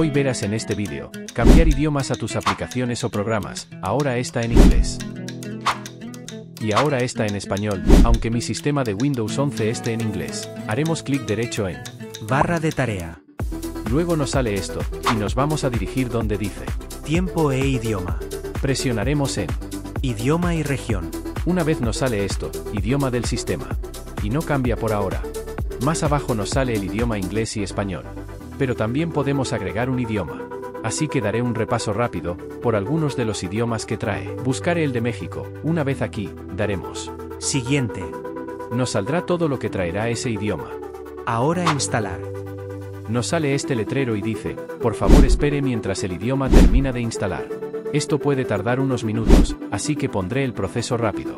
Hoy verás en este vídeo, cambiar idiomas a tus aplicaciones o programas, ahora está en inglés. Y ahora está en español, aunque mi sistema de Windows 11 esté en inglés. Haremos clic derecho en Barra de tarea. Luego nos sale esto, y nos vamos a dirigir donde dice Tiempo e idioma. Presionaremos en Idioma y región. Una vez nos sale esto, idioma del sistema. Y no cambia por ahora. Más abajo nos sale el idioma inglés y español. Pero también podemos agregar un idioma. Así que daré un repaso rápido, por algunos de los idiomas que trae. Buscaré el de México, una vez aquí, daremos. Siguiente. Nos saldrá todo lo que traerá ese idioma. Ahora instalar. Nos sale este letrero y dice, por favor espere mientras el idioma termina de instalar. Esto puede tardar unos minutos, así que pondré el proceso rápido.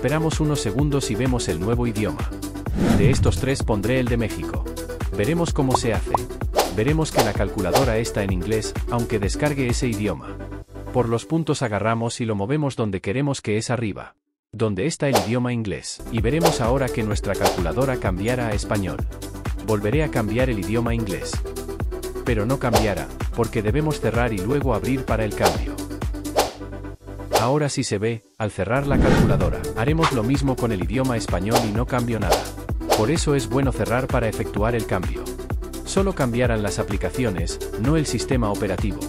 Esperamos unos segundos y vemos el nuevo idioma. De estos tres pondré el de México. Veremos cómo se hace. Veremos que la calculadora está en inglés, aunque descargue ese idioma. Por los puntos agarramos y lo movemos donde queremos que es arriba. Donde está el idioma inglés. Y veremos ahora que nuestra calculadora cambiará a español. Volveré a cambiar el idioma inglés. Pero no cambiará, porque debemos cerrar y luego abrir para el cambio. Ahora sí se ve, al cerrar la calculadora, haremos lo mismo con el idioma español y no cambio nada. Por eso es bueno cerrar para efectuar el cambio. Solo cambiarán las aplicaciones, no el sistema operativo.